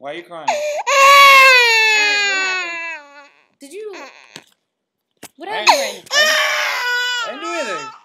Why are you crying? Did you? What are you doing? I didn't do anything.